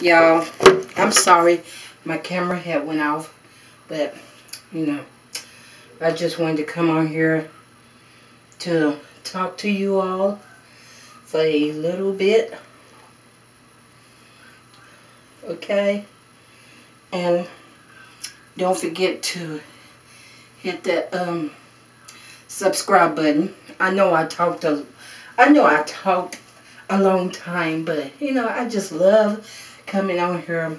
Y'all, I'm sorry my camera had went off, but, you know, I just wanted to come on here to talk to you all for a little bit. Okay? And don't forget to hit that um, subscribe button. I know I talked a, I know I talked a long time, but you know I just love coming on here,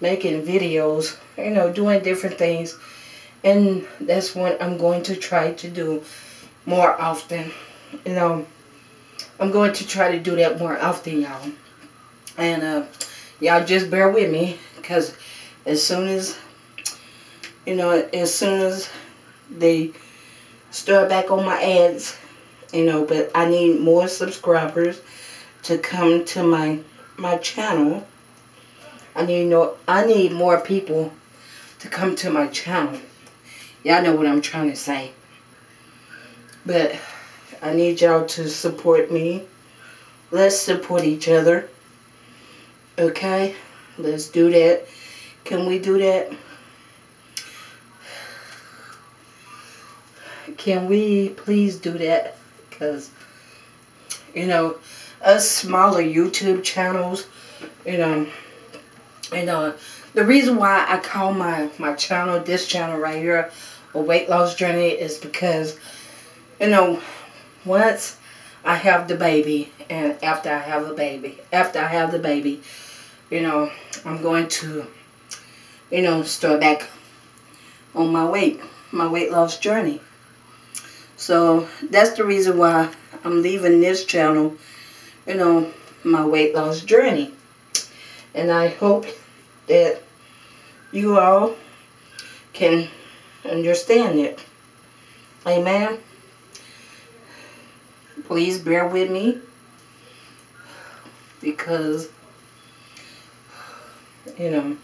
making videos, you know, doing different things, and that's what I'm going to try to do more often. You know, I'm going to try to do that more often, y'all. And uh, y'all just bear with me, because as soon as you know, as soon as they start back on my ads, you know, but I need more subscribers to come to my my channel. I need know I need more people to come to my channel. Y'all know what I'm trying to say. But I need y'all to support me. Let's support each other. Okay? Let's do that. Can we do that? Can we please do that? Because, you know, us smaller YouTube channels, you know, you uh, know, the reason why I call my, my channel, this channel right here, a weight loss journey is because, you know, once I have the baby and after I have the baby, after I have the baby, you know, I'm going to, you know, start back on my weight, my weight loss journey. So that's the reason why I'm leaving this channel, you know, my weight loss journey. And I hope that you all can understand it. Amen. Please bear with me because, you know,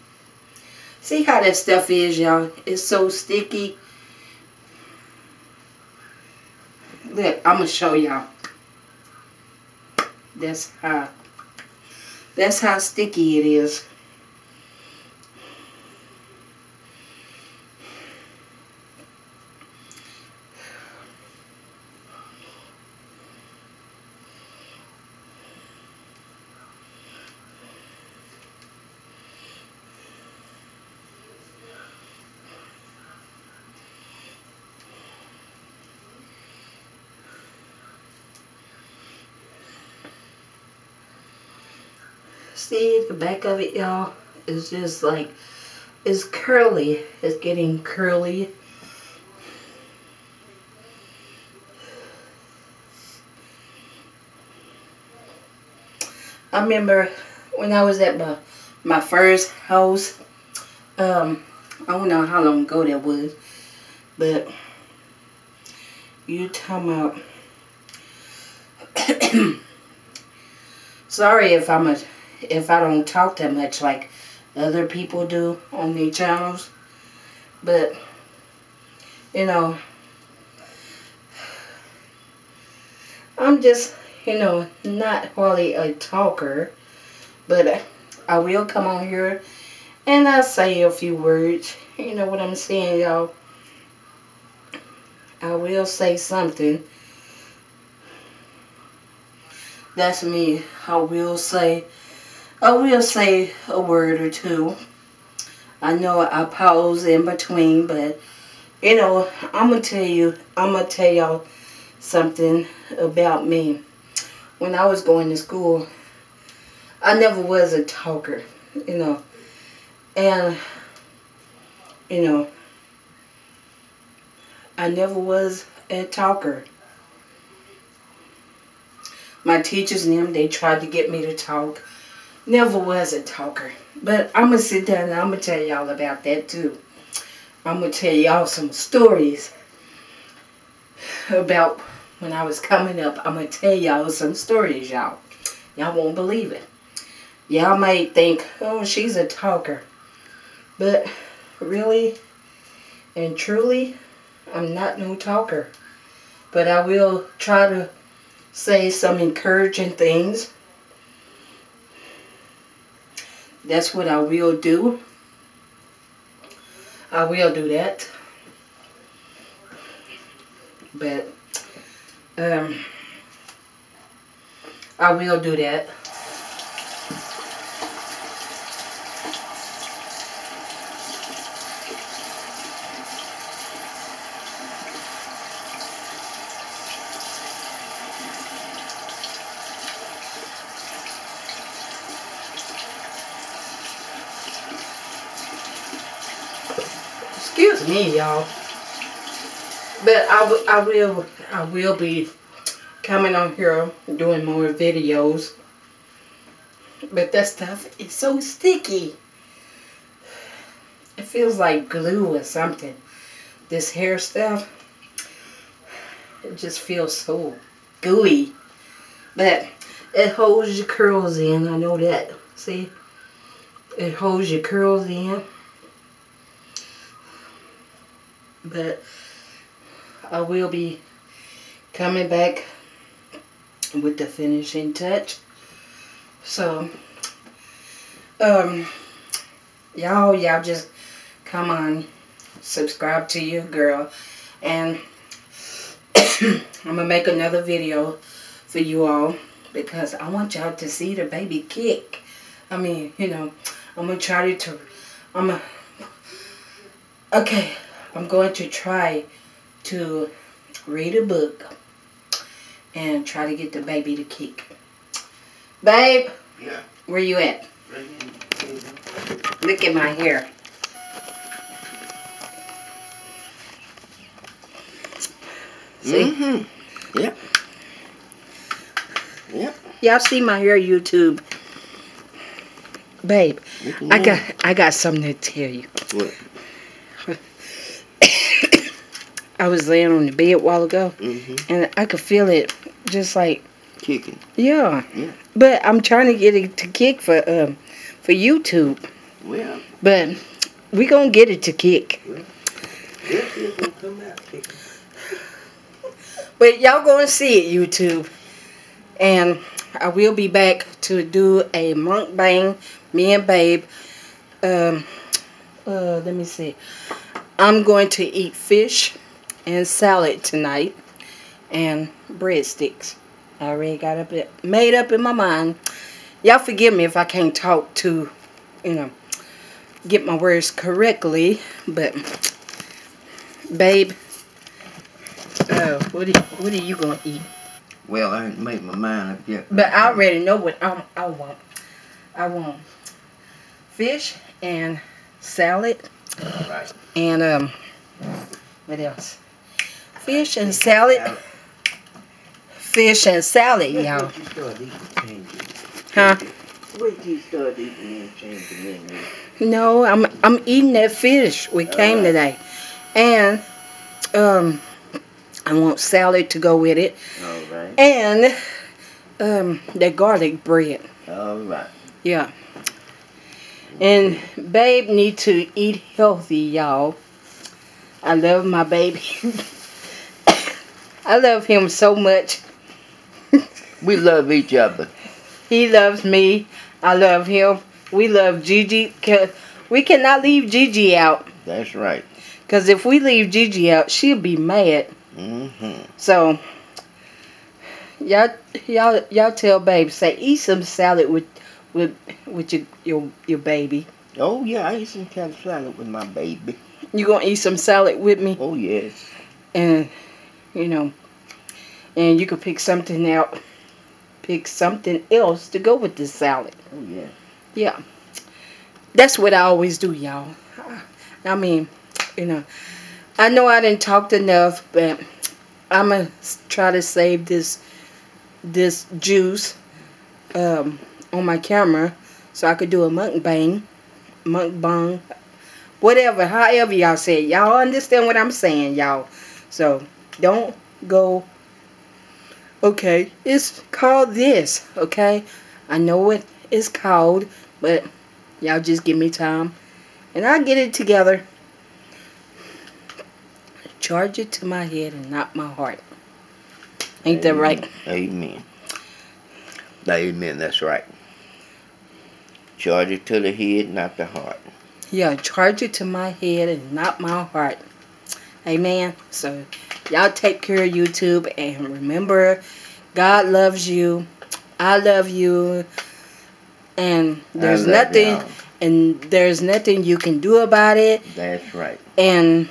see how that stuff is, y'all. It's so sticky Look, I'm going to show y'all. That's how, that's how sticky it is. See the back of it, y'all? It's just like, it's curly. It's getting curly. I remember when I was at my, my first house, um, I don't know how long ago that was, but you talking about, sorry if I'm a if I don't talk that much like other people do on their channels. But, you know, I'm just, you know, not hardly a talker. But I will come on here and I'll say a few words. You know what I'm saying, y'all? I will say something. That's me. I will say I will say a word or two. I know I pause in between, but you know, I'm gonna tell you, I'm gonna tell y'all something about me. When I was going to school, I never was a talker, you know, and you know, I never was a talker. My teachers and them, they tried to get me to talk never was a talker. But I'm going to sit down and I'm going to tell y'all about that too. I'm going to tell y'all some stories about when I was coming up. I'm going to tell y'all some stories, y'all. Y'all won't believe it. Y'all might think, oh, she's a talker. But really and truly, I'm not no talker. But I will try to say some encouraging things that's what I will do. I will do that. But um I will do that. Excuse me, y'all. But I, I will I will be coming on here doing more videos. But that stuff is so sticky. It feels like glue or something. This hair stuff, it just feels so gooey. But it holds your curls in. I know that. See? It holds your curls in. But I will be coming back with the finishing touch. So, um, y'all, y'all just come on, subscribe to your girl, and I'm gonna make another video for you all because I want y'all to see the baby kick. I mean, you know, I'm gonna try to, I'm gonna, okay, I'm going to try to read a book and try to get the baby to kick. Babe? Yeah. Where you at? Look at my hair. See? Mm-hmm. Yep. Yep. Y'all see my hair YouTube. Babe, I got I got something to tell you. What? I was laying on the bed a while ago Mm-hmm. and I could feel it just like Kicking. yeah. Yeah. But I'm trying to get it to kick for um for YouTube. Well, But we gonna get it to kick. this is come out. But y'all gonna see it YouTube. And I will be back to do a mukbang, me and babe. Um uh let me see. I'm going to eat fish and salad tonight and breadsticks. I already got up it made up in my mind. Y'all forgive me if I can't talk to, you know, get my words correctly, but babe, uh, what are, what are you gonna eat? Well, I ain't made my mind up yet. But I already know what I'm, I want. I want fish and salad right. and um, what else? Fish and salad. Fish and salad, y'all. Wait till you start eating changes. Huh? Wait till you start eating and change the menu. No, I'm I'm eating that fish we came today, and um, I want salad to go with it, All right. and um, the garlic bread. All right. Yeah. And babe need to eat healthy, y'all. I love my baby. I love him so much. We love each other. He loves me. I love him. We love Gigi. We cannot leave Gigi out. That's right. Because if we leave Gigi out, she'll be mad. Mm-hmm. So, y'all, y'all, y'all tell babe, say, eat some salad with, with, with your, your, your baby. Oh, yeah, I eat some kind of salad with my baby. You gonna eat some salad with me? Oh, yes. and you know. And you could pick something out pick something else to go with this salad. Oh, yeah. yeah. That's what i always do y'all. I mean you know i know i didn't talk enough but i'm gonna try to save this this juice um on my camera so i could do a mukbang mukbang whatever however y'all say it. y'all understand what i'm saying y'all. So don't go okay it's called this okay i know what it's called but y'all just give me time and i'll get it together charge it to my head and not my heart ain't that right Amen. Amen. That's right. Charge it to the head, not the heart. Yeah, charge it to my head and not my heart. Amen. So y'all take care of YouTube and remember God loves you. I love you. And there's nothing and there's nothing you can do about it. That's right. And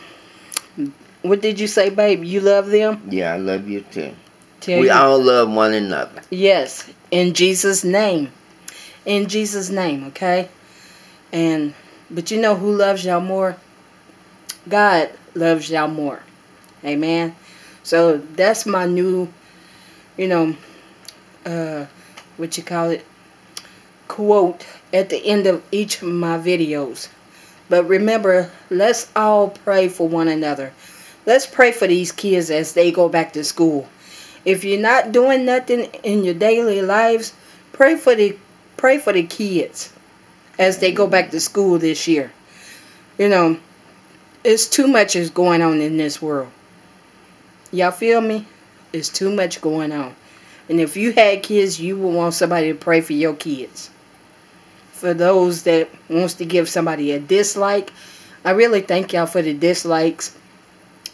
what did you say, babe? You love them? Yeah, I love you too. Tell we you- all love one another. Yes, in Jesus' name. In Jesus' name, okay? And but you know who loves y'all more? God loves y'all more. Amen. So that's my new, you know, uh what you call it? Quote at the end of each of my videos. But remember, let's all pray for one another. Let's pray for these kids as they go back to school. If you're not doing nothing in your daily lives, pray for the pray for the kids as they go back to school this year. You know, it's too much is going on in this world. Y'all feel me? It's too much going on. And if you had kids, you would want somebody to pray for your kids. For those that wants to give somebody a dislike, I really thank y'all for the dislikes.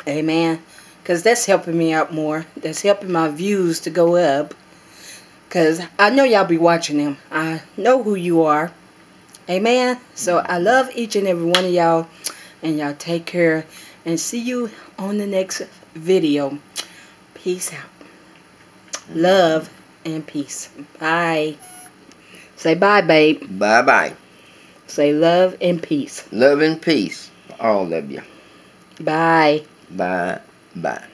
Amen. Because that's helping me out more. That's helping my views to go up. Because I know y'all be watching them. I know who you are. Amen. So I love each and every one of y'all. And y'all take care. And see you on the next video. Peace out. Love and peace. Bye. Say bye, babe. Bye bye. Say love and peace. Love and peace. All of you. Bye. Bye bye.